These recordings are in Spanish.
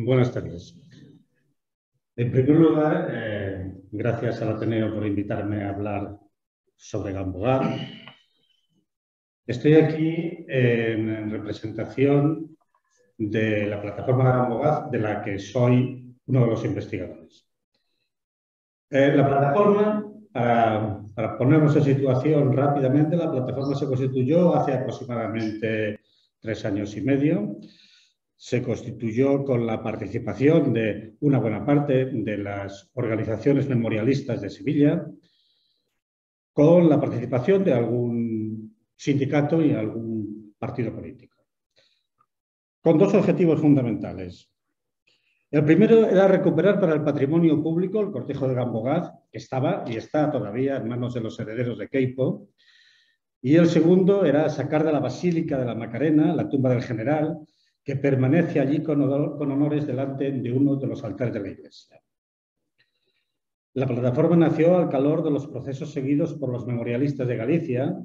Buenas tardes. En primer lugar, eh, gracias al Ateneo por invitarme a hablar sobre Gambogar. Estoy aquí en representación de la plataforma Gambogar, de la que soy uno de los investigadores. Eh, la plataforma, para, para, ponernos en situación rápidamente, la plataforma se constituyó hace aproximadamente tres años y medio se constituyó con la participación de una buena parte de las organizaciones memorialistas de Sevilla, con la participación de algún sindicato y algún partido político, con dos objetivos fundamentales. El primero era recuperar para el patrimonio público el cortejo de Gambogaz, que estaba y está todavía en manos de los herederos de Queipo, y el segundo era sacar de la Basílica de la Macarena, la tumba del general, que permanece allí con, honores delante de uno de los altares de la iglesia. La plataforma nació al calor de los procesos seguidos por los memorialistas de Galicia,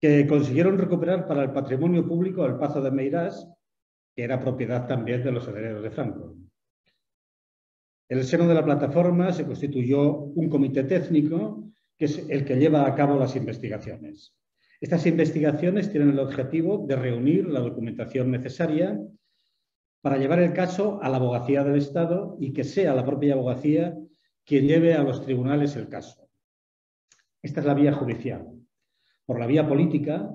que consiguieron recuperar para el patrimonio público el Pazo de Meirás, que era propiedad también de los herederos de Franco. En el seno de la plataforma se constituyó un comité técnico que es el que lleva a cabo las investigaciones. Estas investigaciones tienen el objetivo de reunir la documentación necesaria para llevar el caso a la abogacía del Estado y que sea la propia abogacía quien lleve a los tribunales el caso. Esta es la vía judicial. Por la vía política,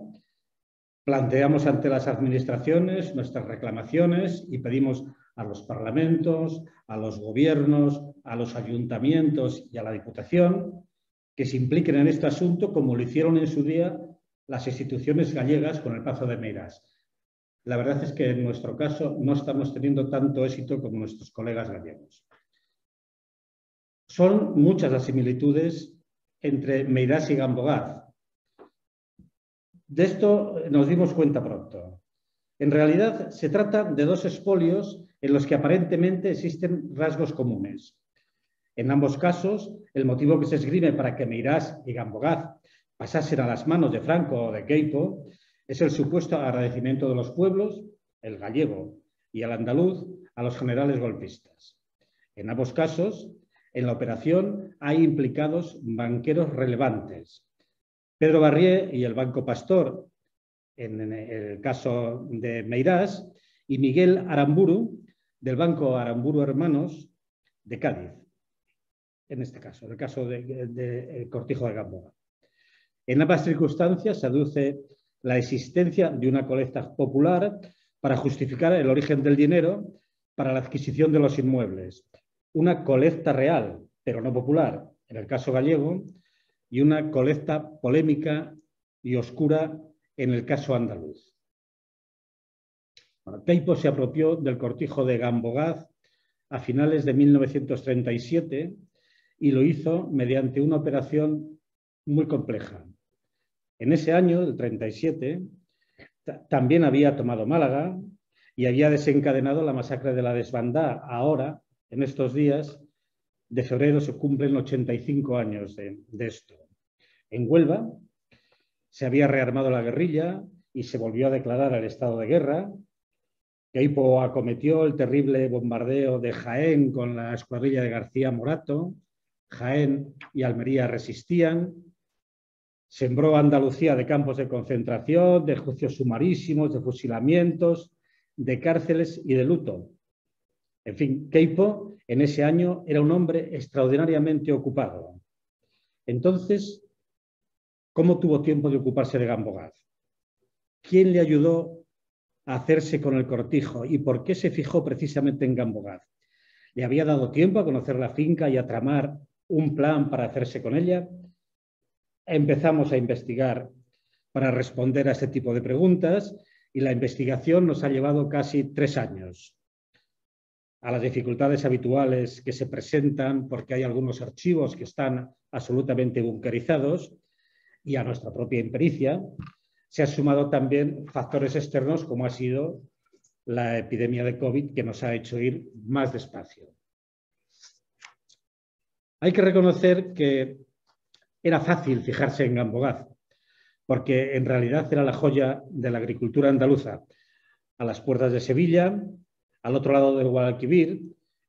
planteamos ante las administraciones nuestras reclamaciones y pedimos a los parlamentos, a los gobiernos, a los ayuntamientos y a la Diputación que se impliquen en este asunto como lo hicieron en su día las instituciones gallegas con el Pazo de Meirás. La verdad es que en nuestro caso no estamos teniendo tanto éxito como nuestros colegas gallegos. Son muchas las similitudes entre Meirás y Gambogaz. De esto nos dimos cuenta pronto. En realidad se trata de dos espolios en los que aparentemente existen rasgos comunes. En ambos casos, el motivo que se esgrime para que Meirás y Gambogaz pasasen a las manos de Franco o de Queipo es el supuesto agradecimiento de los pueblos, el gallego y el andaluz, a los generales golpistas. En ambos casos, en la operación hay implicados banqueros relevantes. Pedro Barrié y el Banco Pastor, en el caso de Meirás, y Miguel Aramburu, del Banco Aramburu Hermanos, de Cádiz, en este caso, en el caso de, Cortijo de Gamboa. En ambas circunstancias se aduce la existencia de una colecta popular para justificar el origen del dinero para la adquisición de los inmuebles. Una colecta real, pero no popular, en el caso gallego, y una colecta polémica y oscura en el caso andaluz. Bueno, se apropió del cortijo de Gambogaz a finales de 1937 y lo hizo mediante una operación muy compleja. En ese año, el 37, también había tomado Málaga y había desencadenado la masacre de la desbandá. Ahora, en estos días de febrero, se cumplen 85 años de, esto. En Huelva se había rearmado la guerrilla y se volvió a declarar el estado de guerra. Queipo acometió el terrible bombardeo de Jaén con la escuadrilla de García Morato. Jaén y Almería resistían Sembró Andalucía de campos de concentración, de juicios sumarísimos, de fusilamientos, de cárceles y de luto. En fin, Keipo en ese año era un hombre extraordinariamente ocupado. Entonces, ¿cómo tuvo tiempo de ocuparse de Gambogaz? ¿Quién le ayudó a hacerse con el cortijo y por qué se fijó precisamente en Gambogaz? ¿Le había dado tiempo a conocer la finca y a tramar un plan para hacerse con ella? Empezamos a investigar para responder a este tipo de preguntas y la investigación nos ha llevado casi tres años. A las dificultades habituales que se presentan porque hay algunos archivos que están absolutamente bunkerizados y a nuestra propia impericia, se han sumado también factores externos como ha sido la epidemia de COVID que nos ha hecho ir más despacio. Hay que reconocer que era fácil fijarse en Gambogaz, porque en realidad era la joya de la agricultura andaluza. A las puertas de Sevilla, al otro lado del Guadalquivir.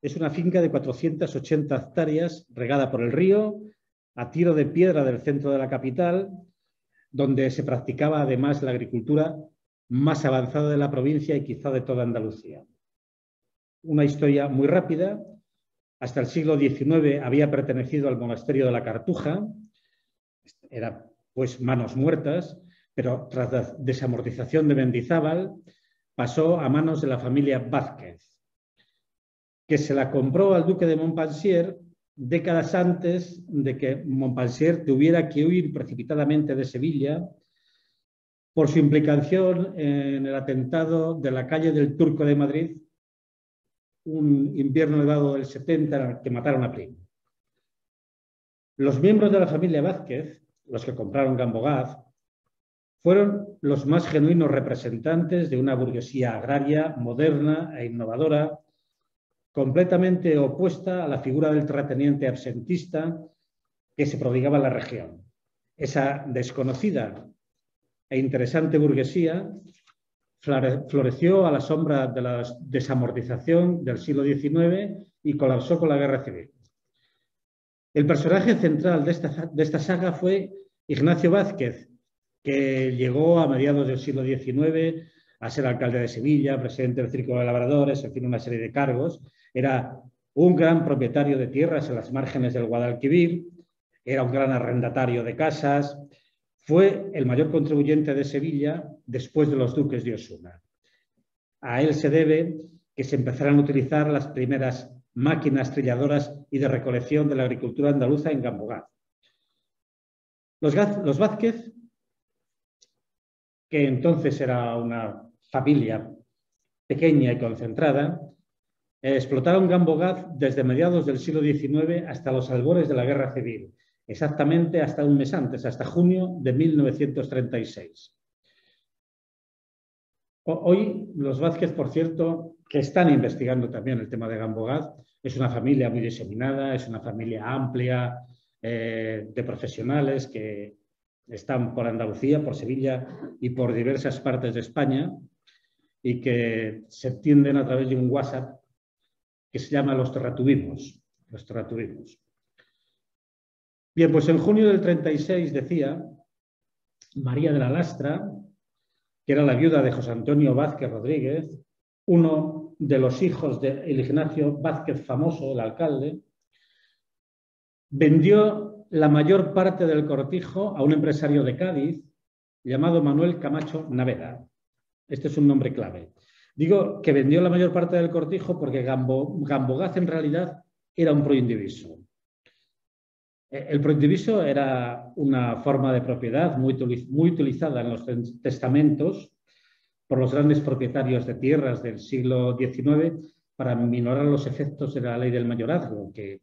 Es una finca de 480 hectáreas regada por el río, a tiro de piedra del centro de la capital, donde se practicaba además la agricultura más avanzada de la provincia y quizá de toda Andalucía. Una historia muy rápida. Hasta el siglo XIX había pertenecido al monasterio de la Cartuja, era pues manos muertas, pero tras la desamortización de Mendizábal pasó a manos de la familia Vázquez, que se la compró al duque de Montpensier décadas antes de que Montpensier tuviera que huir precipitadamente de Sevilla por su implicación en el atentado de la calle del Turco de Madrid, un invierno nevado del 70 en el que mataron a Prim. Los miembros de la familia Vázquez, los que compraron Gambogaz, fueron los más genuinos representantes de una burguesía agraria moderna e innovadora, completamente opuesta a la figura del terrateniente absentista que se prodigaba en la región. Esa desconocida e interesante burguesía floreció a la sombra de la desamortización del siglo XIX y colapsó con la guerra civil. El personaje central de esta, de esta saga fue Ignacio Vázquez, que llegó a mediados del siglo XIX a ser alcalde de Sevilla, presidente del Círculo de Labradores, en fin, una serie de cargos. Era un gran propietario de tierras en las márgenes del Guadalquivir, era un gran arrendatario de casas, fue el mayor contribuyente de Sevilla después de los duques de Osuna. A él se debe que se empezaran a utilizar las primeras máquinas trilladoras y de recolección de la agricultura andaluza en Gambogaz. Los, Vázquez que entonces era una familia pequeña y concentrada, explotaron Gambogaz desde mediados del siglo XIX hasta los albores de la Guerra Civil, exactamente hasta un mes antes, hasta junio de 1936. Hoy los Vázquez, por cierto, que están investigando también el tema de Gambogaz, es una familia muy diseminada, es una familia amplia eh, de profesionales que están por Andalucía, por Sevilla y por diversas partes de España y que se entienden a través de un WhatsApp que se llama Los Terratubimos. Los. Bien, pues en junio del 36 decía María de la Lastra, que era la viuda de José Antonio Vázquez Rodríguez, uno de los hijos de Ignacio Vázquez famoso, el alcalde, vendió la mayor parte del cortijo a un empresario de Cádiz llamado Manuel Camacho Naveda. Este es un nombre clave. Digo que vendió la mayor parte del cortijo porque Gambogaz en realidad era un proindiviso. Eh, el proindiviso era una forma de propiedad muy, muy utilizada en los testamentos por los grandes propietarios de tierras del siglo XIX para minorar los efectos de la ley del mayorazgo, que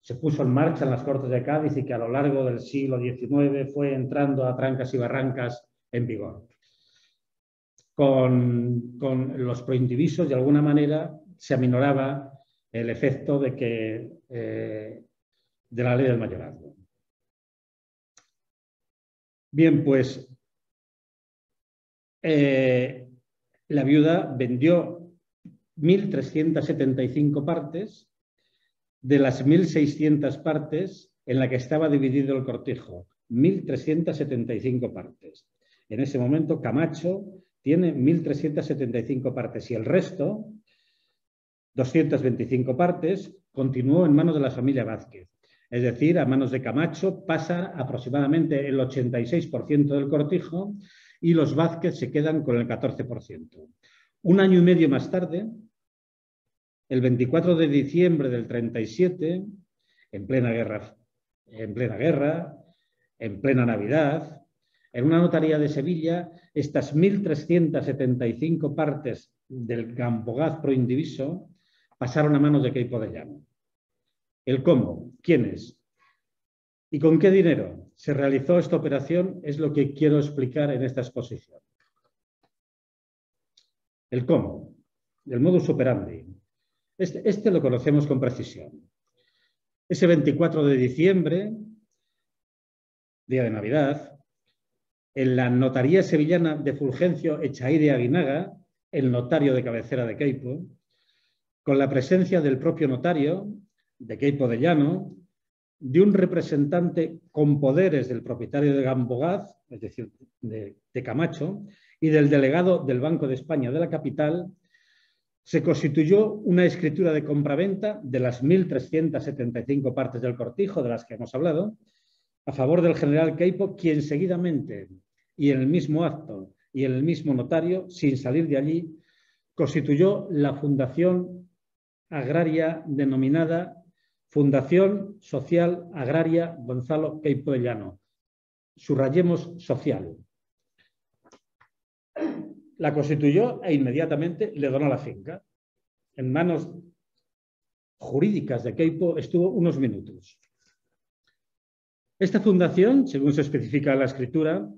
se puso en marcha en las Cortes de Cádiz y que a lo largo del siglo XIX fue entrando a trancas y barrancas en vigor. Con, los proindivisos, de alguna manera, se aminoraba el efecto de, que, eh, de la ley del mayorazgo. Bien, pues eh, la viuda vendió 1.375 partes de las 1.600 partes en la que estaba dividido el cortijo. 1.375 partes. En ese momento Camacho tiene 1.375 partes y el resto, 225 partes, continuó en manos de la familia Vázquez. Es decir, a manos de Camacho pasa aproximadamente el 86% del cortijo y los Vázquez se quedan con el 14%. Un año y medio más tarde, el 24 de diciembre del 37, en plena guerra, en plena guerra, en plena Navidad, en una notaría de Sevilla, estas 1.375 partes del Gambogaz proindiviso pasaron a manos de Queipo de Llano. El cómo, quiénes y con qué dinero se realizó esta operación es lo que quiero explicar en esta exposición. El cómo, el modus operandi, este, este, lo conocemos con precisión. Ese 24 de diciembre, día de Navidad, en la notaría sevillana de Fulgencio Echaide Aguinaga, el notario de cabecera de Queipo, con la presencia del propio notario de Queipo de Llano, de un representante con poderes del propietario de Gambogaz, es decir, de, Camacho, y del delegado del Banco de España de la capital, se constituyó una escritura de compraventa de las 1.375 partes del cortijo de las que hemos hablado, a favor del general Queipo, quien seguidamente y en el mismo acto y en el mismo notario, sin salir de allí, constituyó la fundación agraria denominada Fundación Social Agraria Gonzalo Queipo de Llano. Subrayemos social. La constituyó e inmediatamente le donó la finca. En manos jurídicas de Queipo estuvo unos minutos. Esta fundación, según se especifica en la escritura,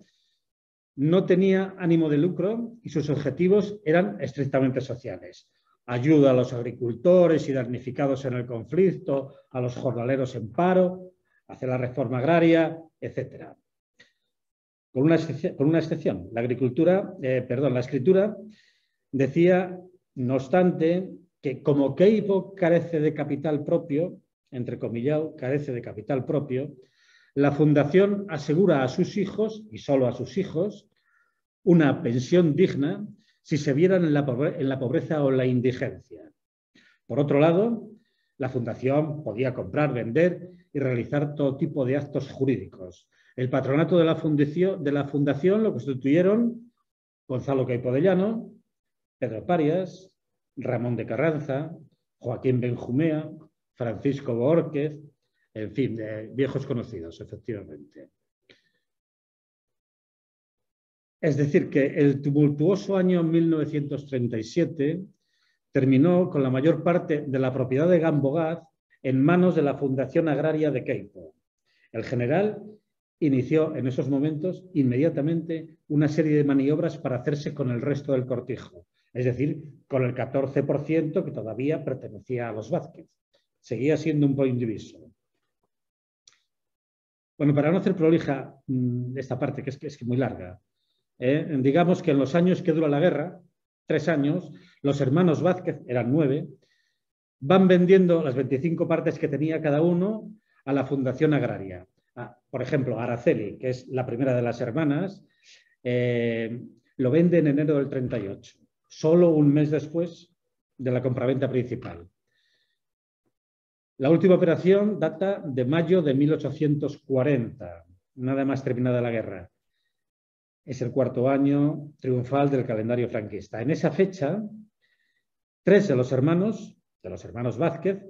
no tenía ánimo de lucro y sus objetivos eran estrictamente sociales ayuda a los agricultores y damnificados en el conflicto, a los jornaleros en paro, hacer la reforma agraria, etc. Con una, excepción, la agricultura, eh, perdón, la escritura decía, no obstante, que como Keipo carece de capital propio, entre comillas, carece de capital propio, la fundación asegura a sus hijos, y solo a sus hijos, una pensión digna si se vieran en la, pobreza o la indigencia. Por otro lado, la Fundación podía comprar, vender y realizar todo tipo de actos jurídicos. El patronato de la, de la fundación lo constituyeron Gonzalo Caipodellano, Pedro Parias, Ramón de Carranza, Joaquín Benjumea, Francisco Borquez, en fin, de viejos conocidos, efectivamente. Es decir, que el tumultuoso año 1937 terminó con la mayor parte de la propiedad de Gambogaz en manos de la Fundación Agraria de Queipo. El general inició en esos momentos inmediatamente una serie de maniobras para hacerse con el resto del cortijo, es decir, con el 14% que todavía pertenecía a los Vázquez. Seguía siendo un point diviso. Bueno, para no hacer prolija mm, esta parte, que es, que es muy larga, ¿eh? digamos que en los años que dura la guerra, tres años, los hermanos Vázquez, eran nueve, van vendiendo las 25 partes que tenía cada uno a la Fundación Agraria. Por ejemplo, Araceli, que es la primera de las hermanas, eh, lo vende en enero del 38, solo un mes después de la compraventa principal. La última operación data de mayo de 1840, nada más terminada la guerra es el cuarto año triunfal del calendario franquista. En esa fecha, tres de los hermanos, de los hermanos Vázquez,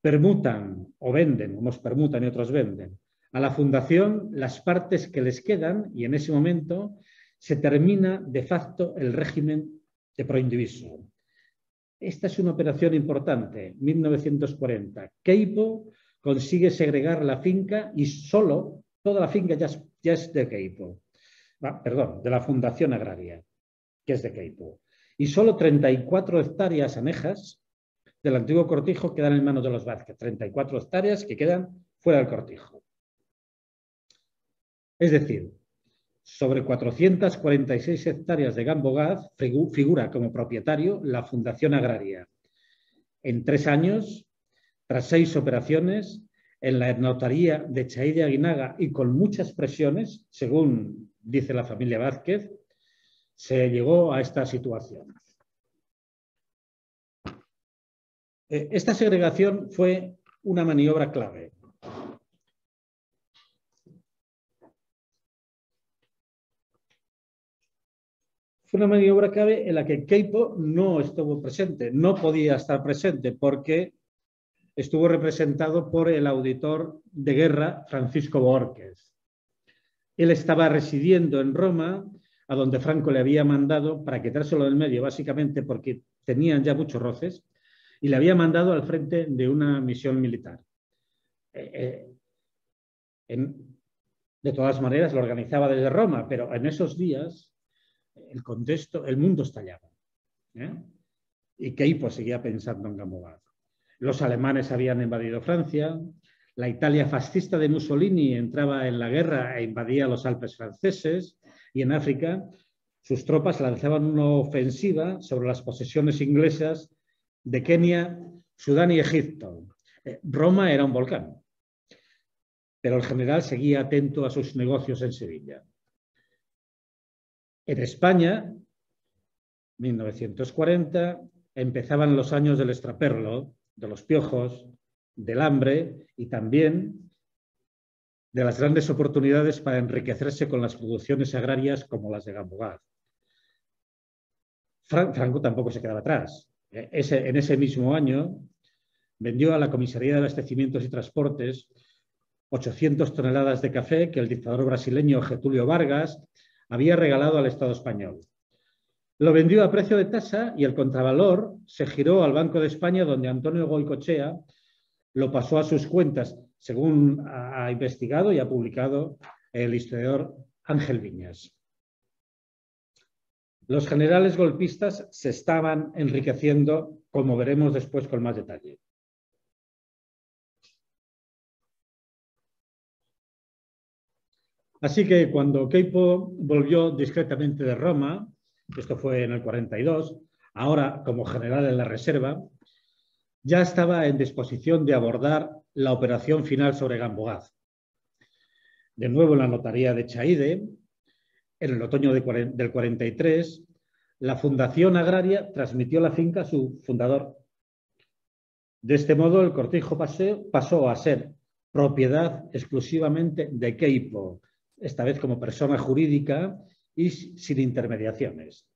permutan o venden, unos permutan y otros venden, a la fundación las partes que les quedan y en ese momento se termina de facto el régimen de proindiviso. Esta es una operación importante, 1940. Keipo consigue segregar la finca y solo toda la finca ya es, de Keipo. Ah, perdón, de la Fundación Agraria, que es de Queipo. Y solo 34 hectáreas anejas del antiguo cortijo quedan en manos de los Vázquez. 34 hectáreas que quedan fuera del cortijo. Es decir, sobre 446 hectáreas de Gambogaz figura como propietario la Fundación Agraria. En tres años, tras seis operaciones, en la notaría de Chaí de Aguinaga y con muchas presiones, según dice la familia Vázquez, se llegó a esta situación. Eh, esta segregación fue una maniobra clave. Una maniobra clave en la que Keipo no estuvo presente, no podía estar presente porque estuvo representado por el auditor de guerra Francisco Borges. Él estaba residiendo en Roma, a donde Franco le había mandado para quitárselo del medio, básicamente porque tenían ya muchos roces, y le había mandado al frente de una misión militar. Eh, eh, de todas maneras, lo organizaba desde Roma, pero en esos días el contexto, el mundo estallaba. ¿eh? Y Keipo seguía pensando en Gamboa. Los alemanes habían invadido Francia, la Italia fascista de Mussolini entraba en la guerra e invadía los Alpes franceses y en África sus tropas lanzaban una ofensiva sobre las posesiones inglesas de Kenia, Sudán y Egipto. Eh, Roma era un volcán, pero el general seguía atento a sus negocios en Sevilla. En España, 1940, empezaban los años del extraperlo, de los piojos, del hambre y también de las grandes oportunidades para enriquecerse con las producciones agrarias como las de Gambogaz. Franco tampoco se quedaba atrás. En ese mismo año vendió a la Comisaría de Abastecimientos y Transportes 800 toneladas de café que el dictador brasileño Getulio Vargas había regalado al Estado español. Lo vendió a precio de tasa y el contravalor se giró al Banco de España donde Antonio Goicochea lo pasó a sus cuentas, según ha investigado y ha publicado el historiador Ángel Viñas. Los generales golpistas se estaban enriqueciendo, como veremos después con más detalle. Así que cuando Keipo volvió discretamente de Roma, esto fue en el 42, ahora como general en la reserva, ya estaba en disposición de abordar la operación final sobre Gambogaz. De nuevo en la notaría de Chaide, en el otoño del 43, la Fundación Agraria transmitió la finca a su fundador. De este modo, el cortijo pasó a ser propiedad exclusivamente de Keipo, esta vez como persona jurídica y sin intermediaciones.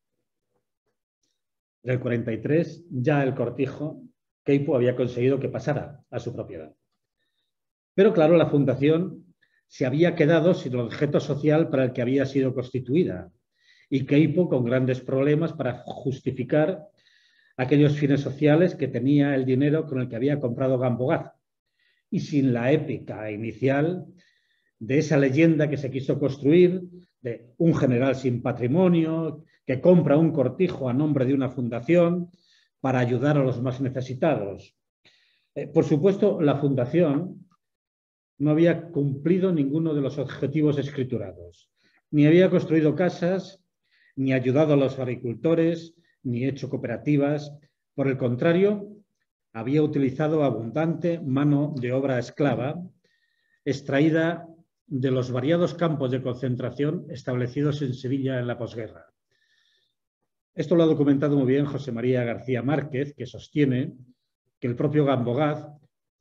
En el 43, ya el cortijo, Keipo había conseguido que pasara a su propiedad. Pero claro, la fundación se había quedado sin el objeto social para el que había sido constituida y Keipo con grandes problemas para justificar aquellos fines sociales que tenía el dinero con el que había comprado Gambogaz y sin la épica inicial de esa leyenda que se quiso construir de un general sin patrimonio que compra un cortijo a nombre de una fundación para ayudar a los más necesitados. Eh, por supuesto, la fundación no había cumplido ninguno de los objetivos escriturados, ni había construido casas, ni ayudado a los agricultores, ni hecho cooperativas. Por el contrario, había utilizado abundante mano de obra esclava extraída de los variados campos de concentración establecidos en Sevilla en la posguerra. Esto lo ha documentado muy bien José María García Márquez, que sostiene que el propio Gambogaz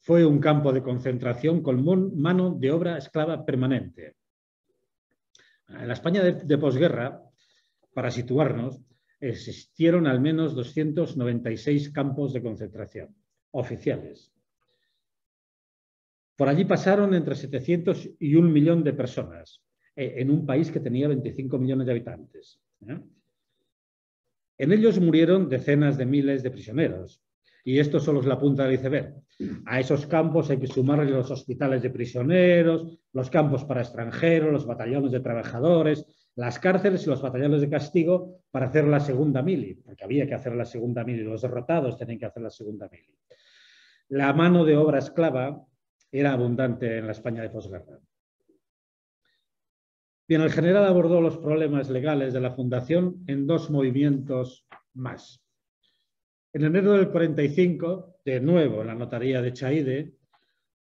fue un campo de concentración con mano de obra esclava permanente. En la España de, posguerra, para situarnos, existieron al menos 296 campos de concentración oficiales. Por allí pasaron entre 700 y un millón de personas eh, en un país que tenía 25 millones de habitantes. ¿eh? En ellos murieron decenas de miles de prisioneros. Y esto solo es la punta del iceberg. A esos campos hay que sumarle los hospitales de prisioneros, los campos para extranjeros, los batallones de trabajadores, las cárceles y los batallones de castigo para hacer la segunda mili, porque había que hacer la segunda mili, los derrotados tenían que hacer la segunda mili. La mano de obra esclava era abundante en la España de posguerra. Bien, el general abordó los problemas legales de la Fundación en dos movimientos más. En enero del 45, de nuevo en la notaría de Chaide,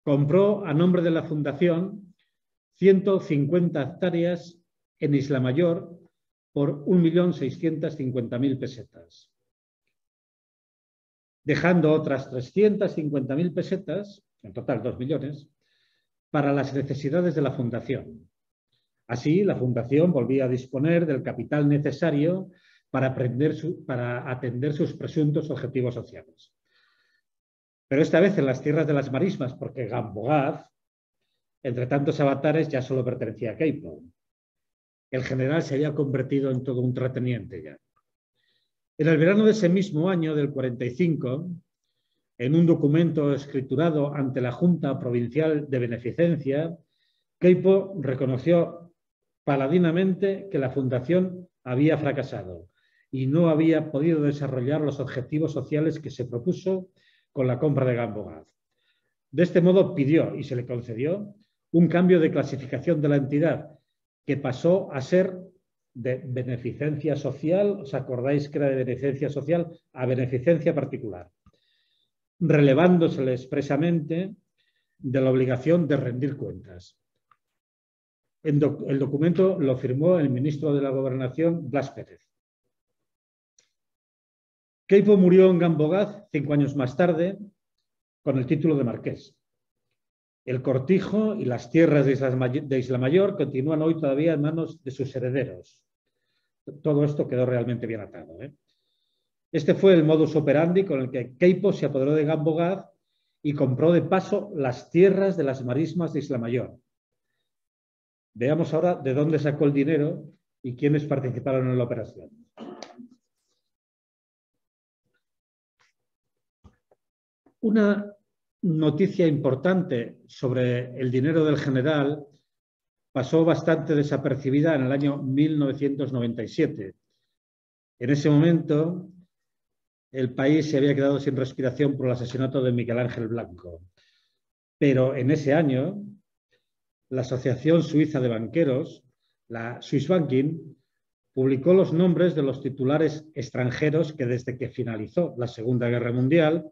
compró a nombre de la Fundación 150 hectáreas en Isla Mayor por 1.650.000 pesetas, dejando otras 350.000 pesetas en total dos millones, para las necesidades de la Fundación. Así, la Fundación volvía a disponer del capital necesario para, atender sus presuntos objetivos sociales. Pero esta vez en las tierras de las marismas, porque Gambogaz, entre tantos avatares, ya solo pertenecía a Cape El general se había convertido en todo un trateniente ya. En el verano de ese mismo año, del 45, en un documento escriturado ante la Junta Provincial de Beneficencia, Keipo reconoció paladinamente que la Fundación había fracasado y no había podido desarrollar los objetivos sociales que se propuso con la compra de Gambogaz. De este modo pidió y se le concedió un cambio de clasificación de la entidad que pasó a ser de beneficencia social, ¿os acordáis que era de beneficencia social a beneficencia particular? Relevándosele expresamente de la obligación de rendir cuentas. El, documento lo firmó el ministro de la Gobernación, Blas Pérez. Keipo murió en Gambogaz cinco años más tarde con el título de marqués. El cortijo y las tierras de Isla Mayor continúan hoy todavía en manos de sus herederos. Todo esto quedó realmente bien atado. ¿eh? Este fue el modus operandi con el que Keipo se apoderó de Gambogaz y compró de paso las tierras de las marismas de Isla Mayor. Veamos ahora de dónde sacó el dinero y quiénes participaron en la operación. Una noticia importante sobre el dinero del general pasó bastante desapercibida en el año 1997. En ese momento, el país se había quedado sin respiración por el asesinato de Miguel Ángel Blanco. Pero en ese año, la Asociación Suiza de Banqueros, la Swiss Banking, publicó los nombres de los titulares extranjeros que desde que finalizó la Segunda Guerra Mundial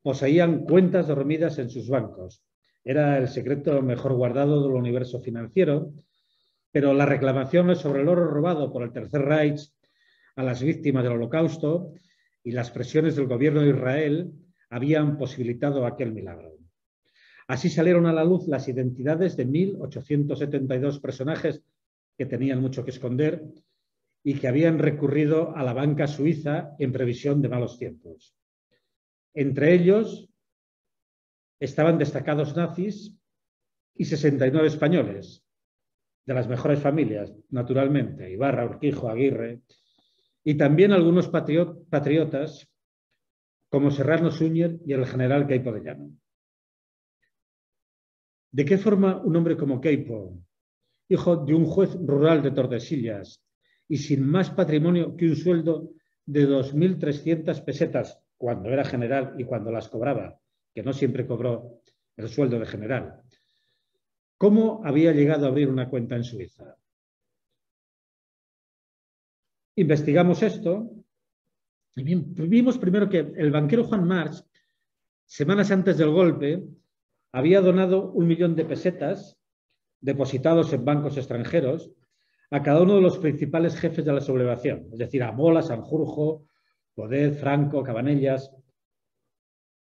poseían cuentas dormidas en sus bancos. Era el secreto mejor guardado del universo financiero, pero las reclamaciones sobre el oro robado por el Tercer Reich a las víctimas del Holocausto y las presiones del gobierno de Israel habían posibilitado aquel milagro. Así salieron a la luz las identidades de 1.872 personajes que tenían mucho que esconder y que habían recurrido a la banca suiza en previsión de malos tiempos. Entre ellos estaban destacados nazis y 69 españoles, de las mejores familias, naturalmente, Ibarra, Urquijo, Aguirre, y también algunos patriotas como Serrano Súñer y el general Queipo de Llano. ¿De qué forma un hombre como Queipo, hijo de un juez rural de Tordesillas y sin más patrimonio que un sueldo de 2.300 pesetas cuando era general y cuando las cobraba, que no siempre cobró el sueldo de general, cómo había llegado a abrir una cuenta en Suiza? Investigamos esto y vimos primero que el banquero Juan March, semanas antes del golpe, había donado un millón de pesetas depositados en bancos extranjeros a cada uno de los principales jefes de la sublevación, es decir, a Mola, Sanjurjo, Bodet, Franco, Cabanellas,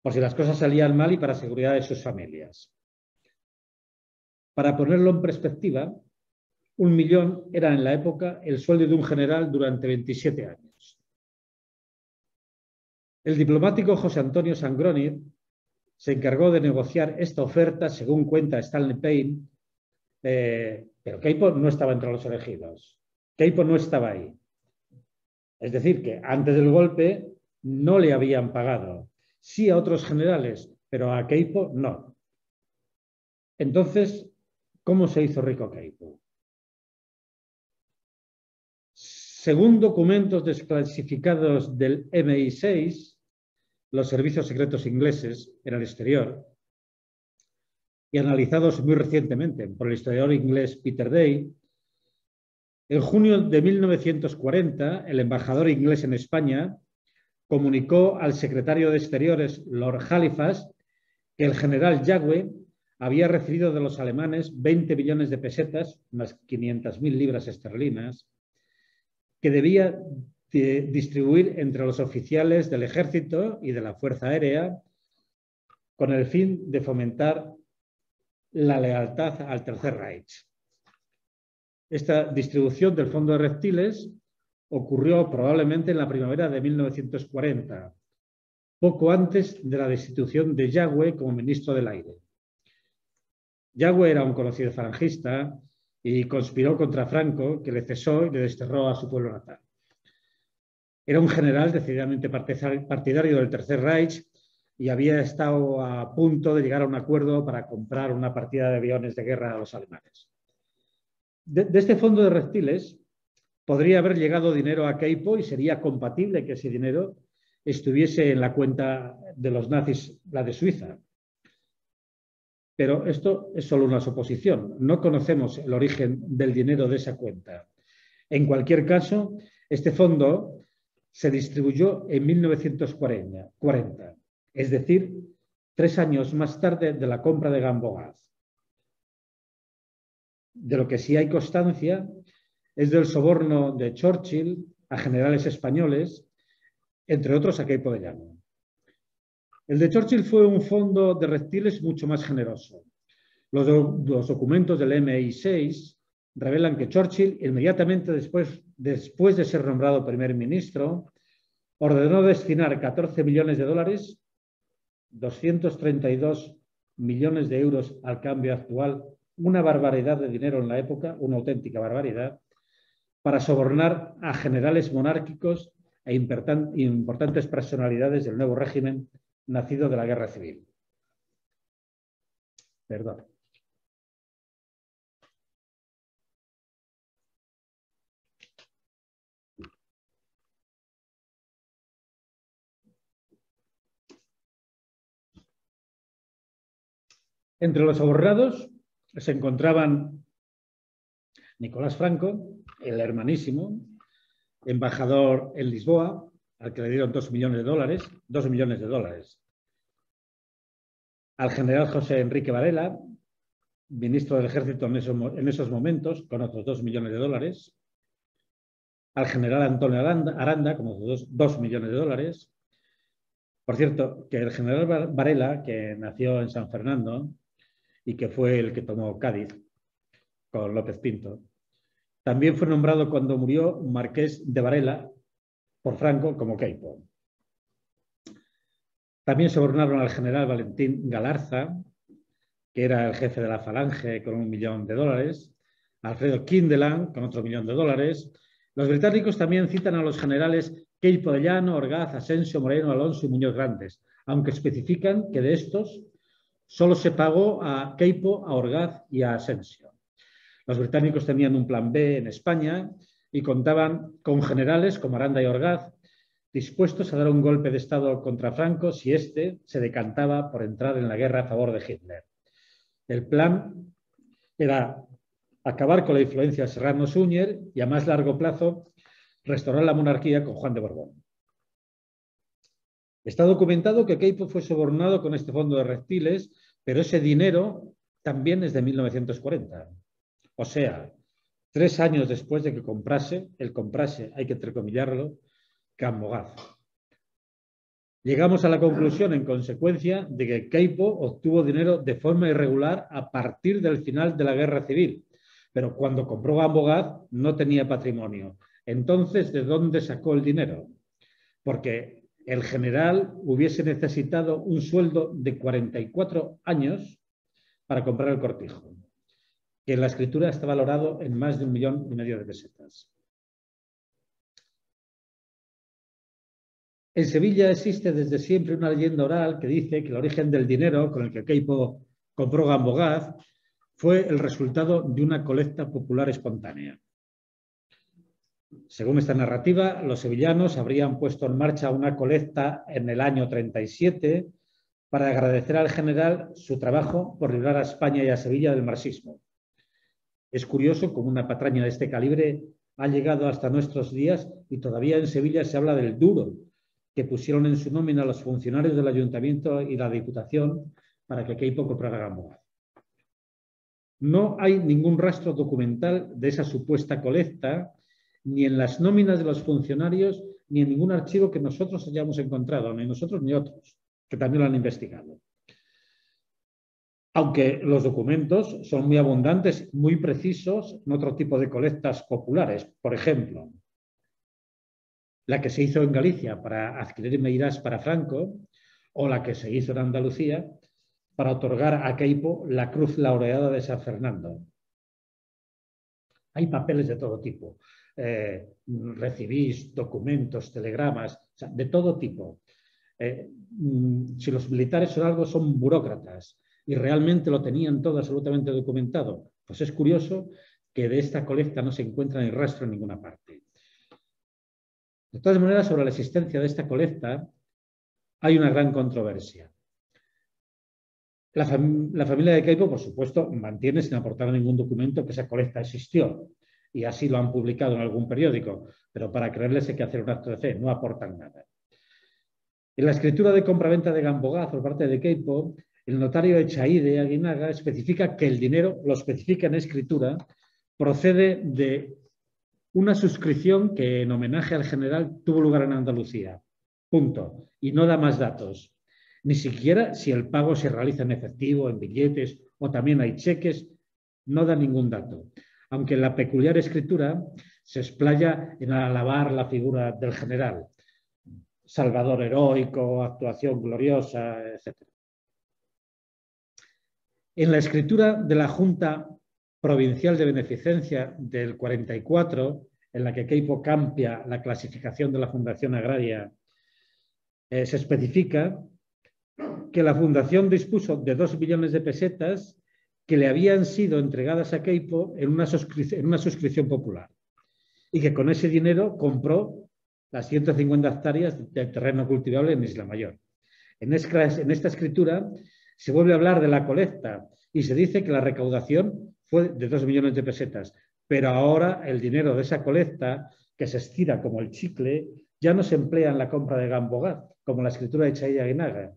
por si las cosas salían mal y para seguridad de sus familias. Para ponerlo en perspectiva, un millón era en la época el sueldo de un general durante 27 años. El diplomático José Antonio Sangroni se encargó de negociar esta oferta, según cuenta Stanley Payne, eh, pero Keipo no estaba entre los elegidos. Keipo no estaba ahí. Es decir, que antes del golpe no le habían pagado. Sí a otros generales, pero a Keipo no. Entonces, ¿cómo se hizo rico Keipo? Según documentos desclasificados del MI6, los servicios secretos ingleses en el exterior, y analizados muy recientemente por el historiador inglés Peter Day, en junio de 1940, el embajador inglés en España comunicó al secretario de Exteriores, Lord Halifax, que el general Yagüe había recibido de los alemanes 20 millones de pesetas, más 500.000 libras esterlinas, que debía distribuir entre los oficiales del ejército y de la Fuerza Aérea con el fin de fomentar la lealtad al Tercer Reich. Esta distribución del Fondo de Reptiles ocurrió probablemente en la primavera de 1940, poco antes de la destitución de Yagüe como ministro del Aire. Yagüe era un conocido falangista y conspiró contra Franco, que le cesó y le desterró a su pueblo natal. Era un general decididamente partidario del Tercer Reich y había estado a punto de llegar a un acuerdo para comprar una partida de aviones de guerra a los alemanes. De, este fondo de reptiles podría haber llegado dinero a Keipo y sería compatible que ese dinero estuviese en la cuenta de los nazis, la de Suiza, pero esto es solo una suposición. No conocemos el origen del dinero de esa cuenta. En cualquier caso, este fondo se distribuyó en 1940, es decir, tres años más tarde de la compra de Gambogaz. De lo que sí hay constancia es del soborno de Churchill a generales españoles, entre otros a Keipo de Llano. El de Churchill fue un fondo de reptiles mucho más generoso. Los, documentos del MI6 revelan que Churchill, inmediatamente después de ser nombrado primer ministro, ordenó destinar 14 millones de dólares, 232 millones de euros al cambio actual, una barbaridad de dinero en la época, una auténtica barbaridad, para sobornar a generales monárquicos e importantes personalidades del nuevo régimen nacido de la guerra civil. Entre los aborrados se encontraban Nicolás Franco, el hermanísimo, embajador en Lisboa, al que le dieron dos millones de dólares, dos millones de dólares. Al general José Enrique Varela, ministro del Ejército en esos, momentos, con otros dos millones de dólares. Al general Antonio Aranda, con otros dos millones de dólares. Por cierto, que el general Varela, que nació en San Fernando, y que fue el que tomó Cádiz con López Pinto. También fue nombrado cuando murió Marqués de Varela por Franco como Queipo. También sobornaron al general Valentín Galarza, que era el jefe de la Falange con un millón de dólares, Alfredo Kindelan con otro millón de dólares. Los británicos también citan a los generales Queipo de Llano, Orgaz, Asensio, Moreno, Alonso y Muñoz Grandes, aunque especifican que de estos Solo se pagó a Keipo, a Orgaz y a Asensio. Los británicos tenían un plan B en España y contaban con generales como Aranda y Orgaz dispuestos a dar un golpe de Estado contra Franco si éste se decantaba por entrar en la guerra a favor de Hitler. El plan era acabar con la influencia de Serrano Súñer y a más largo plazo restaurar la monarquía con Juan de Borbón. Está documentado que Keipo fue sobornado con este fondo de reptiles, pero ese dinero también es de 1940. O sea, tres años después de que comprase, el comprase, hay que entrecomillarlo, Cambogaz. Llegamos a la conclusión, en consecuencia, de que Keipo obtuvo dinero de forma irregular a partir del final de la guerra civil, pero cuando compró Gambogaz no tenía patrimonio. Entonces, ¿de dónde sacó el dinero? Porque el general hubiese necesitado un sueldo de 44 años para comprar el cortijo, que en la escritura está valorado en más de un millón y medio de pesetas. En Sevilla existe desde siempre una leyenda oral que dice que el origen del dinero con el que Keipo compró Gambogaz fue el resultado de una colecta popular espontánea. Según esta narrativa, los sevillanos habrían puesto en marcha una colecta en el año 37 para agradecer al general su trabajo por librar a España y a Sevilla del marxismo. Es curioso cómo una patraña de este calibre ha llegado hasta nuestros días y todavía en Sevilla se habla del duro que pusieron en su nómina los funcionarios del ayuntamiento y la diputación para que Keipo comprara Gamboa. No hay ningún rastro documental de esa supuesta colecta ni en las nóminas de los funcionarios, ni en ningún archivo que nosotros hayamos encontrado, ni nosotros ni otros, que también lo han investigado. Aunque los documentos son muy abundantes, muy precisos en otro tipo de colectas populares. Por ejemplo, la que se hizo en Galicia para adquirir medidas para Franco o la que se hizo en Andalucía para otorgar a Queipo la Cruz Laureada de San Fernando. Hay papeles de todo tipo. Eh, recibís documentos, telegramas, de todo tipo. Eh, mm, si los militares son algo, son burócratas y realmente lo tenían todo absolutamente documentado. Pues es curioso que de esta colecta no se encuentra ni rastro en ninguna parte. De todas maneras, sobre la existencia de esta colecta hay una gran controversia. La, la familia de Keipo, por supuesto, mantiene sin aportar ningún documento que esa colecta existió. y así lo han publicado en algún periódico, pero para creerles hay que hacer un acto de fe, no aportan nada. En la escritura de compraventa de Gambogaz por parte de Keipo, el notario Echaide Aguinaga especifica que el dinero, lo especifica en escritura, procede de una suscripción que en homenaje al general tuvo lugar en Andalucía. Punto. Y no da más datos. Ni siquiera si el pago se realiza en efectivo, en billetes o también hay cheques, no da ningún dato. Aunque la peculiar escritura se explaya en alabar la figura del general. Salvador heroico, actuación gloriosa, etc. En la escritura de la Junta Provincial de Beneficencia del 44, en la que Keipo cambia la clasificación de la Fundación Agraria, eh, se especifica que la Fundación dispuso de dos millones de pesetas que le habían sido entregadas a Keipo en una suscripción popular y que con ese dinero compró las 150 hectáreas de terreno cultivable en Isla Mayor. En esta, escritura se vuelve a hablar de la colecta y se dice que la recaudación fue de 2 millones de pesetas, pero ahora el dinero de esa colecta, que se estira como el chicle, ya no se emplea en la compra de Gambogat, como la escritura de Chaya Guinaga,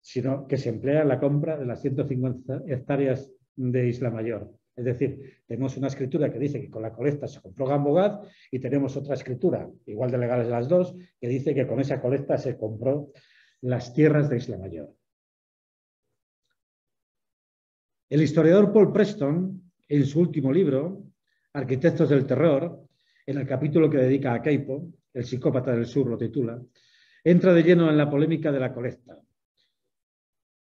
sino que se emplea en la compra de las 150 hectáreas de Isla Mayor. Es decir, tenemos una escritura que dice que con la colecta se compró Gambogad y tenemos otra escritura, igual de legales las dos, que dice que con esa colecta se compró las tierras de Isla Mayor. El historiador Paul Preston, en su último libro, Arquitectos del Terror, en el capítulo que dedica a Keipo, el psicópata del sur lo titula, entra de lleno en la polémica de la colecta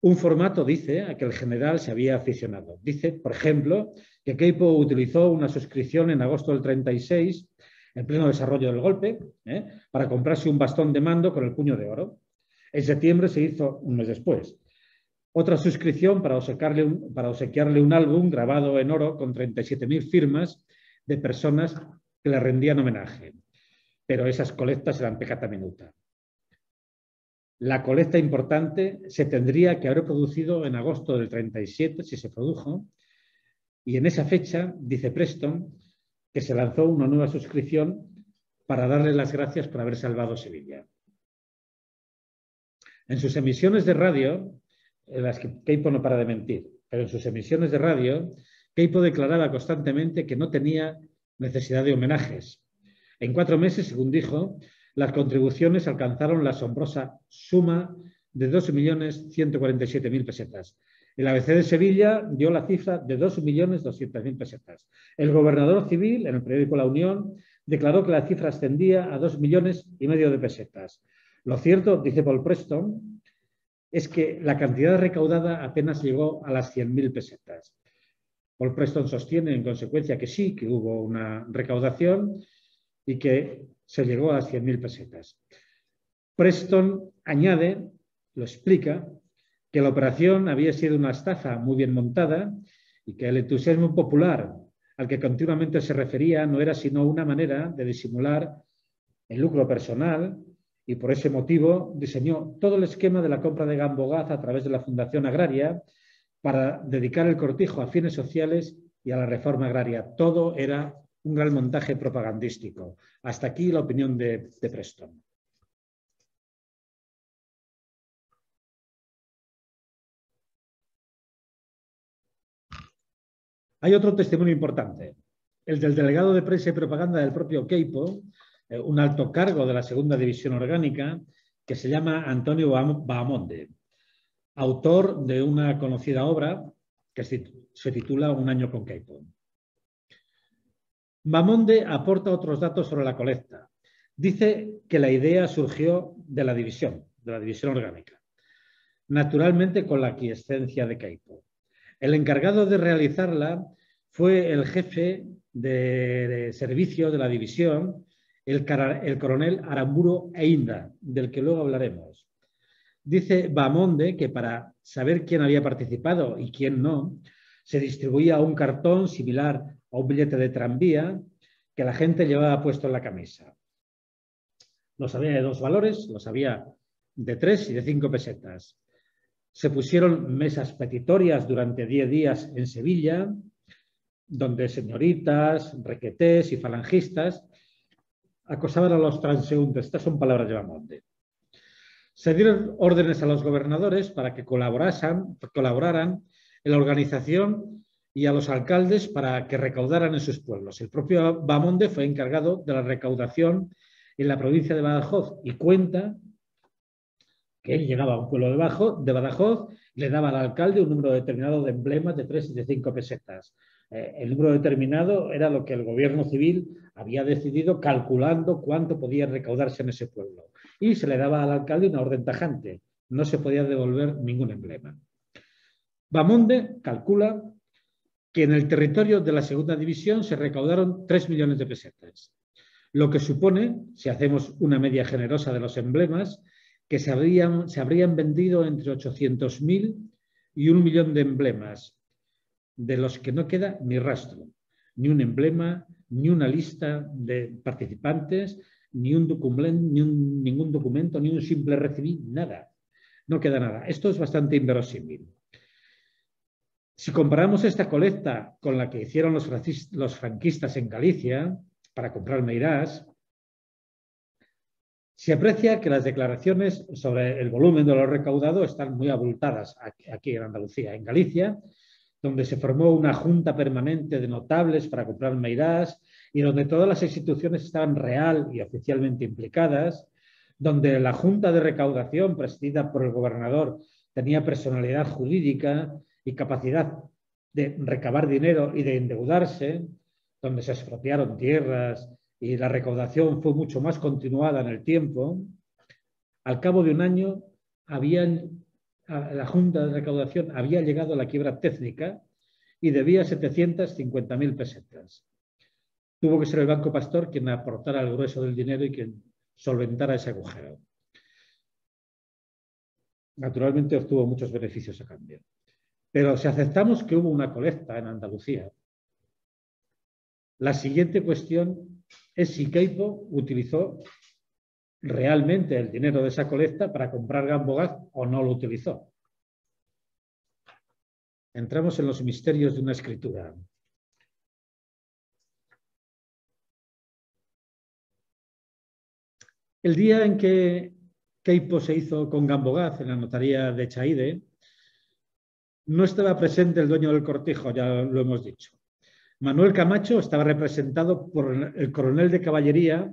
un formato dice a que el general se había aficionado. Dice, por ejemplo, que Keipo utilizó una suscripción en agosto del 36, en pleno desarrollo del golpe, ¿eh? para comprarse un bastón de mando con el puño de oro. En septiembre se hizo un mes después. Otra suscripción para obsequiarle un, para un álbum grabado en oro con 37.000 firmas de personas que le rendían homenaje. Pero esas colectas eran pecata minuta. La colecta importante se tendría que haber producido en agosto del 37, si se produjo, y en esa fecha, dice Preston, que se lanzó una nueva suscripción para darle las gracias por haber salvado Sevilla. En sus emisiones de radio, en las que Keipo no para de mentir, pero en sus emisiones de radio, Keipo declaraba constantemente que no tenía necesidad de homenajes. En cuatro meses, según dijo, las contribuciones alcanzaron la asombrosa suma de 2.147.000 pesetas. El ABC de Sevilla dio la cifra de 2.200.000 pesetas. El gobernador civil, en el periódico La Unión, declaró que la cifra ascendía a 2 millones y medio de pesetas. Lo cierto, dice Paul Preston, es que la cantidad recaudada apenas llegó a las 100.000 pesetas. Paul Preston sostiene, en consecuencia, que sí, que hubo una recaudación y que se llegó a las 100.000 pesetas. Preston añade, lo explica, que la operación había sido una estafa muy bien montada y que el entusiasmo popular al que continuamente se refería no era sino una manera de disimular el lucro personal y por ese motivo diseñó todo el esquema de la compra de Gambogaz a través de la Fundación Agraria para dedicar el cortijo a fines sociales y a la reforma agraria. Todo era un gran montaje propagandístico. Hasta aquí la opinión de, Preston. Hay otro testimonio importante, el del delegado de prensa y propaganda del propio Keipo, un alto cargo de la segunda división orgánica, que se llama Antonio Bahamonde, autor de una conocida obra que se titula Un año con Keipo. Mamonde aporta otros datos sobre la colecta. Dice que la idea surgió de la división, de la división orgánica, naturalmente con la aquiescencia de Keipo. El encargado de realizarla fue el jefe de, servicio de la división, el, el, coronel Aramburo Einda, del que luego hablaremos. Dice Bamonde que para saber quién había participado y quién no, se distribuía un cartón similar a un billete de tranvía que la gente llevaba puesto en la camisa. Los había de dos valores, los había de tres y de cinco pesetas. Se pusieron mesas petitorias durante diez días en Sevilla donde señoritas, requetés y falangistas acosaban a los transeúntes. Estas son palabras de Bamonde. Se dieron órdenes a los gobernadores para que colaboraran, en la organización y a los alcaldes para que recaudaran en sus pueblos. El propio Bamonde fue encargado de la recaudación en la provincia de Badajoz y cuenta que él llegaba a un pueblo de, Badajoz le daba al alcalde un número determinado de emblemas de tres y de cinco pesetas. Eh, el número determinado era lo que el gobierno civil había decidido calculando cuánto podía recaudarse en ese pueblo. Y se le daba al alcalde una orden tajante. No se podía devolver ningún emblema. Bamonde calcula que en el territorio de la segunda división se recaudaron 3 millones de pesetas, lo que supone, si hacemos una media generosa de los emblemas, que se habrían, se habrían vendido entre 800.000 y un millón de emblemas, de los que no queda ni rastro, ni un emblema, ni una lista de participantes, ni un documento, ni ningún documento, ni un simple recibí, nada. No queda nada. Esto es bastante inverosímil. Si comparamos esta colecta con la que hicieron los, los franquistas en Galicia para comprar meirás, se aprecia que las declaraciones sobre el volumen de lo recaudado están muy abultadas aquí en Andalucía. En Galicia, donde se formó una junta permanente de notables para comprar meirás y donde todas las instituciones estaban real y oficialmente implicadas, donde la junta de recaudación presidida por el gobernador tenía personalidad jurídica y capacidad de recabar dinero y de endeudarse, donde se expropiaron tierras y la recaudación fue mucho más continuada en el tiempo, al cabo de un año habían, la Junta de Recaudación había llegado a la quiebra técnica y debía 750.000 pesetas. Tuvo que ser el Banco Pastor quien aportara el grueso del dinero y quien solventara ese agujero. Naturalmente obtuvo muchos beneficios a cambio. Pero si aceptamos que hubo una colecta en Andalucía, la siguiente cuestión es si Keipo utilizó realmente el dinero de esa colecta para comprar Gambogaz o no lo utilizó. Entramos en los misterios de una escritura. El día en que Keipo se hizo con Gambogaz en la notaría de Chaide, no estaba presente el dueño del cortijo, ya lo hemos dicho. Manuel Camacho estaba representado por el coronel de caballería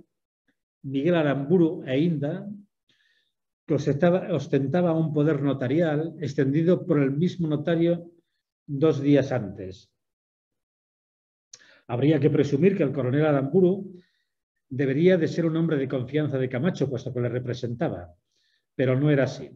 Miguel Aramburu e Inda, que ostentaba, un poder notarial extendido por el mismo notario dos días antes. Habría que presumir que el coronel Aramburu debería de ser un hombre de confianza de Camacho, puesto que le representaba, pero no era así.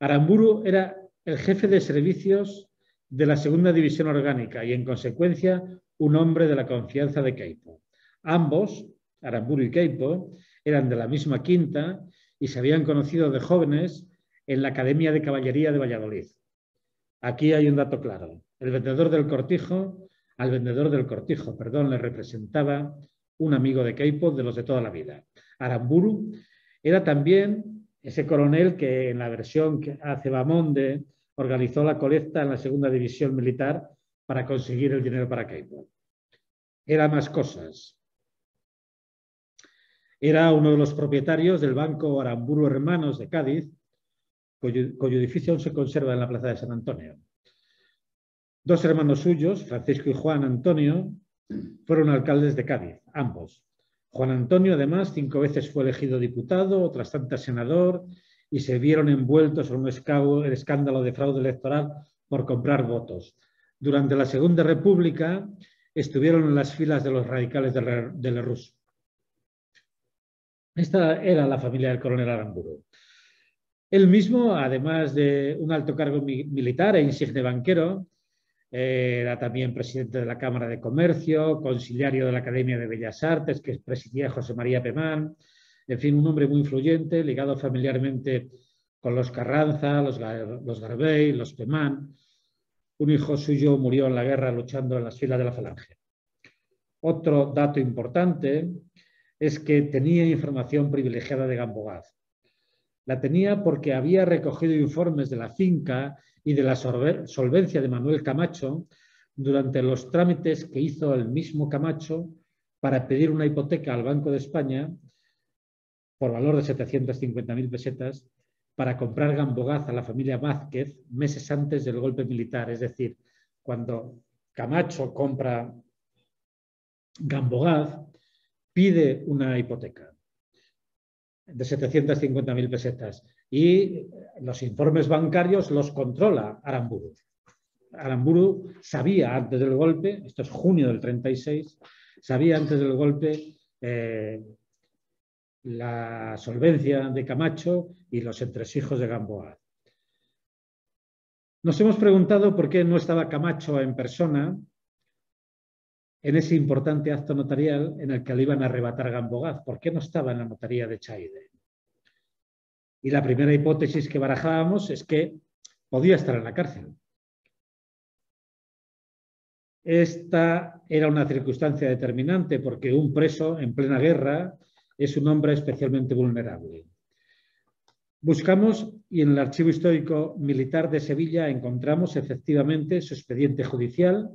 Aramburu era el jefe de servicios de la segunda división orgánica y, en consecuencia, un hombre de la confianza de Keipo. Ambos, Aramburu y Keipo, eran de la misma quinta y se habían conocido de jóvenes en la Academia de Caballería de Valladolid. Aquí hay un dato claro. El vendedor del cortijo, al vendedor del cortijo, perdón, le representaba un amigo de Keipo de los de toda la vida. Aramburu era también ese coronel que en la versión que hace Bamonde organizó la colecta en la segunda división militar para conseguir el dinero para Keipo. Era más cosas. Era uno de los propietarios del Banco Aramburu Hermanos de Cádiz, cuyo, edificio aún se conserva en la Plaza de San Antonio. Dos hermanos suyos, Francisco y Juan Antonio, fueron alcaldes de Cádiz, ambos. Juan Antonio, además, cinco veces fue elegido diputado, otras tantas senador y se vieron envueltos en un escándalo de fraude electoral por comprar votos. Durante la Segunda República estuvieron en las filas de los radicales de la Rus. Esta era la familia del coronel Aramburu. Él mismo, además de un alto cargo militar e insigne banquero, era también presidente de la Cámara de Comercio, conciliario de la Academia de Bellas Artes, que presidía José María Pemán, en fin, un hombre muy influyente, ligado familiarmente con los Carranza, los, los Garbey, los Pemán. Un hijo suyo murió en la guerra luchando en las filas de la Falange. Otro dato importante es que tenía información privilegiada de Gambogaz. La tenía porque había recogido informes de la finca y de la solvencia de Manuel Camacho durante los trámites que hizo el mismo Camacho para pedir una hipoteca al Banco de España por valor de 750.000 pesetas para comprar Gambogaz a la familia Vázquez meses antes del golpe militar. Es decir, cuando Camacho compra Gambogaz, pide una hipoteca de 750.000 pesetas y los informes bancarios los controla Aramburu. Aramburu sabía antes del golpe, esto es junio del 36, sabía antes del golpe eh, la solvencia de Camacho y los entresijos de Gamboa. Nos hemos preguntado por qué no estaba Camacho en persona en ese importante acto notarial en el que le iban a arrebatar Gambogaz. ¿Por qué no estaba en la notaría de Chaide? Y la primera hipótesis que barajábamos es que podía estar en la cárcel. Esta era una circunstancia determinante porque un preso en plena guerra es un hombre especialmente vulnerable. Buscamos y en el Archivo Histórico Militar de Sevilla encontramos efectivamente su expediente judicial,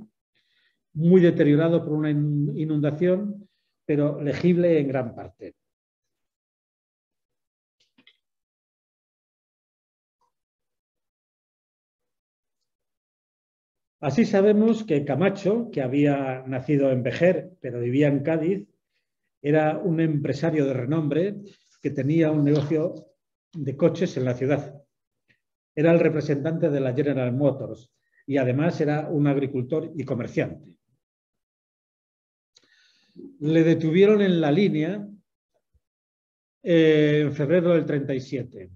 muy deteriorado por una inundación, pero legible en gran parte. Así sabemos que Camacho, que había nacido en Vejer, pero vivía en Cádiz, era un empresario de renombre que tenía un negocio de coches en la ciudad. Era el representante de la General Motors y además era un agricultor y comerciante. Le detuvieron en la línea eh, en febrero del 37,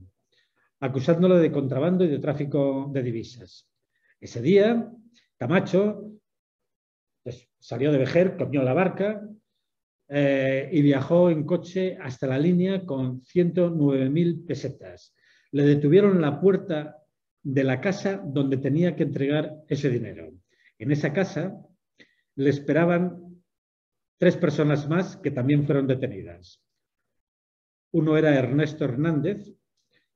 acusándolo de contrabando y de tráfico de divisas. Ese día Camacho pues, salió de Vejer, comió la barca eh, y viajó en coche hasta la línea con 109.000 pesetas. Le detuvieron en la puerta de la casa donde tenía que entregar ese dinero. En esa casa le esperaban tres personas más que también fueron detenidas. Uno era Ernesto Hernández,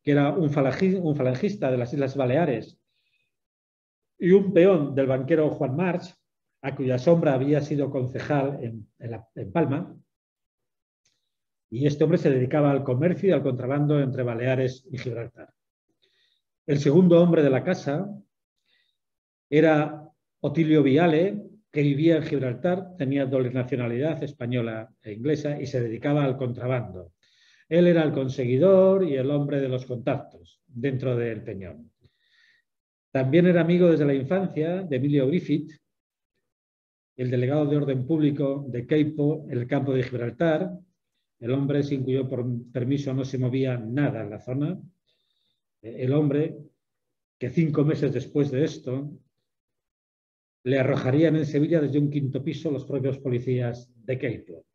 que era un falangista de las Islas Baleares y un peón del banquero Juan March, a cuya sombra había sido concejal en, Palma, y este hombre se dedicaba al comercio y al contrabando entre Baleares y Gibraltar. El segundo hombre de la casa era Otilio Viale, que vivía en Gibraltar, tenía doble nacionalidad española e inglesa y se dedicaba al contrabando. Él era el conseguidor y el hombre de los contactos dentro del Peñón. También era amigo desde la infancia de Emilio Griffith, el delegado de orden público de Keipo el campo de Gibraltar, el hombre sin cuyo permiso no se movía nada en la zona, el hombre que cinco meses después de esto le arrojarían en Sevilla desde un quinto piso los propios policías de Keipo.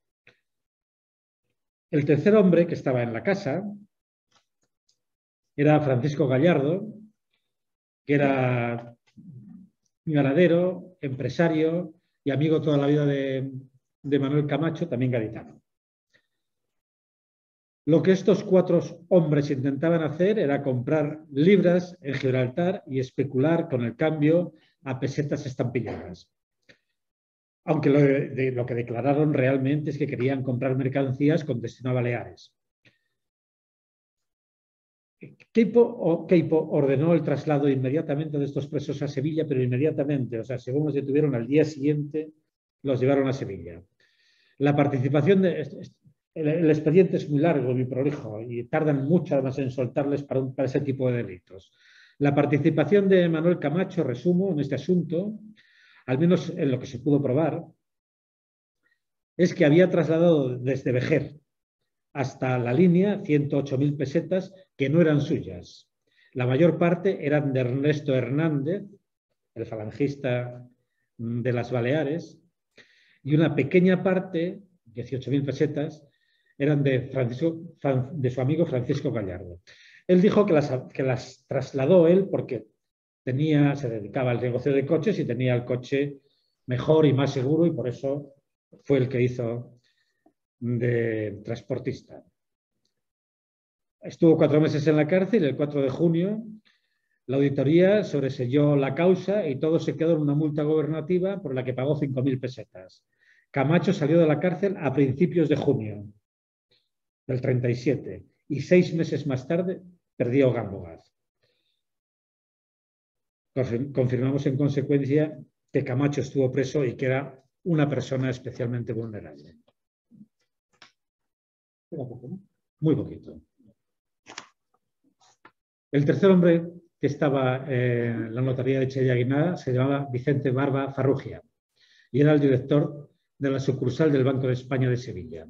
El tercer hombre que estaba en la casa era Francisco Gallardo, que era ganadero, empresario y amigo toda la vida de, Manuel Camacho, también gaditano. Lo que estos cuatro hombres intentaban hacer era comprar libras en Gibraltar y especular con el cambio a pesetas estampadas. Aunque lo, que declararon realmente es que querían comprar mercancías con destino a Baleares. Keipo, ordenó el traslado inmediatamente de estos presos a Sevilla, pero inmediatamente, o sea, según los detuvieron al día siguiente, los llevaron a Sevilla. La participación de... El, expediente es muy largo, muy prolijo, y tardan mucho además en soltarles para, para ese tipo de delitos. La participación de Manuel Camacho, resumo, en este asunto, al menos en lo que se pudo probar, es que había trasladado desde Vejer hasta la línea 108.000 pesetas que no eran suyas. La mayor parte eran de Ernesto Hernández, el falangista de las Baleares, y una pequeña parte, 18.000 pesetas, eran de, de su amigo Francisco Gallardo. Él dijo que las, trasladó él porque tenía, se dedicaba al negocio de coches y tenía el coche mejor y más seguro y por eso fue el que hizo de transportista. Estuvo cuatro meses en la cárcel el 4 de junio La auditoría sobreselló la causa y todo se quedó en una multa gobernativa por la que pagó 5.000 pesetas. Camacho salió de la cárcel a principios de junio del 37 y seis meses más tarde perdió Gambogaz. Confirmamos en consecuencia que Camacho estuvo preso y que era una persona especialmente vulnerable. Muy poquito. El tercer hombre que estaba en la notaría de Chellaguinada se llamaba Vicente Barba Farrugia y era el director de la sucursal del Banco de España de Sevilla,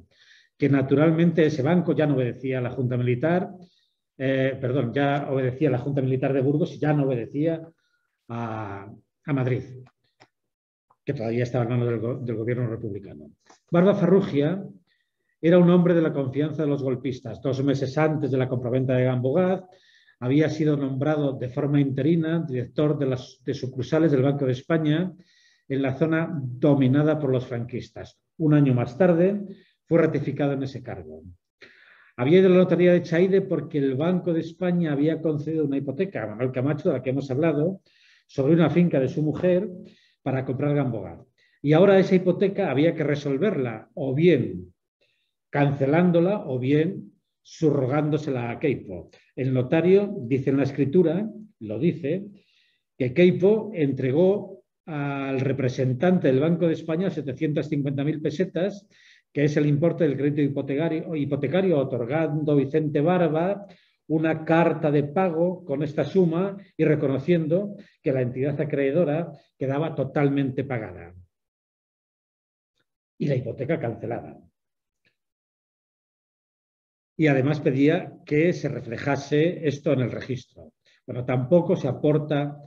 que naturalmente ese banco ya no obedecía a la Junta Militar, eh, perdón, ya obedecía a la Junta Militar de Burgos y ya no obedecía a, Madrid, que todavía estaba en manos del, gobierno republicano. Barba Farrugia era un hombre de la confianza de los golpistas. Dos meses antes de la compraventa de Gambogaz, había sido nombrado de forma interina director de las sucursales del Banco de España en la zona dominada por los franquistas. Un año más tarde fue ratificado en ese cargo. Había ido a la lotería de Chaide porque el Banco de España había concedido una hipoteca a Manuel Camacho, de la que hemos hablado, sobre una finca de su mujer para comprar Gambogaz. Y ahora esa hipoteca había que resolverla o bien cancelándola o bien subrogándosela a Keipo. El notario dice en la escritura, lo dice, que Keipo entregó al representante del Banco de España 750.000 pesetas, que es el importe del crédito hipotecario, otorgando Vicente Barba una carta de pago con esta suma y reconociendo que la entidad acreedora quedaba totalmente pagada y la hipoteca cancelada y además pedía que se reflejase esto en el registro. Bueno, tampoco se aporta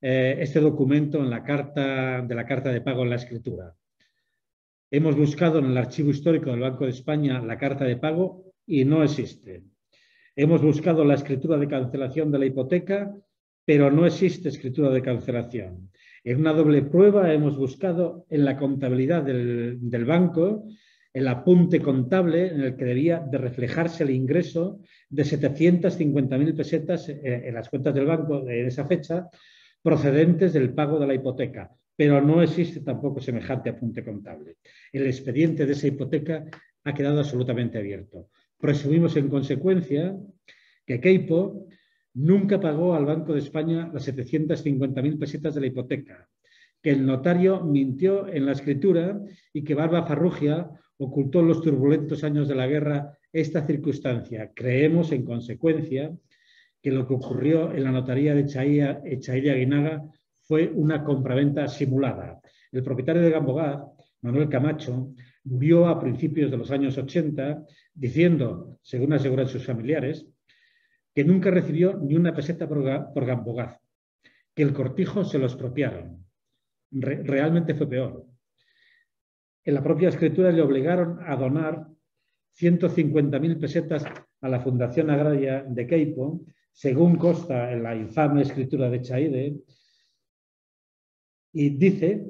eh, este documento en la carta, de la carta de pago en la escritura. Hemos buscado en el archivo histórico del Banco de España la carta de pago y no existe. Hemos buscado la escritura de cancelación de la hipoteca, pero no existe escritura de cancelación. En una doble prueba hemos buscado en la contabilidad del, banco el apunte contable en el que debía de reflejarse el ingreso de 750.000 pesetas eh, en las cuentas del banco en esa fecha procedentes del pago de la hipoteca, pero no existe tampoco semejante apunte contable. El expediente de esa hipoteca ha quedado absolutamente abierto. Presumimos en consecuencia que Keipo nunca pagó al Banco de España las 750.000 pesetas de la hipoteca, que el notario mintió en la escritura y que Barba Farrugia ocultó en los turbulentos años de la guerra esta circunstancia. Creemos, en consecuencia, que lo que ocurrió en la notaría de Echaíria Aguinaga fue una compraventa simulada. El propietario de Gambogaz, Manuel Camacho, murió a principios de los años 80 diciendo, según aseguran sus familiares, que nunca recibió ni una peseta por, Gambogaz, que el cortijo se lo expropiaron. realmente fue peor en la propia escritura le obligaron a donar 150.000 pesetas a la Fundación Agraria de Keipo, según consta en la infame escritura de Chaide, y dice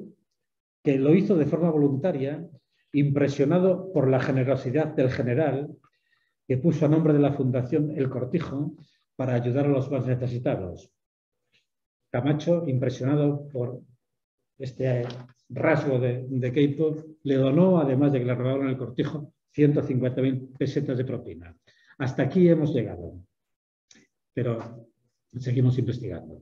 que lo hizo de forma voluntaria, impresionado por la generosidad del general, que puso a nombre de la Fundación El Cortijo para ayudar a los más necesitados. Camacho, impresionado por este rasgo de, de le donó, además de que le robaron el cortijo, 150.000 pesetas de propina. Hasta aquí hemos llegado, pero seguimos investigando.